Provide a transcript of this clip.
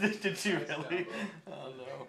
Did you really? Oh no.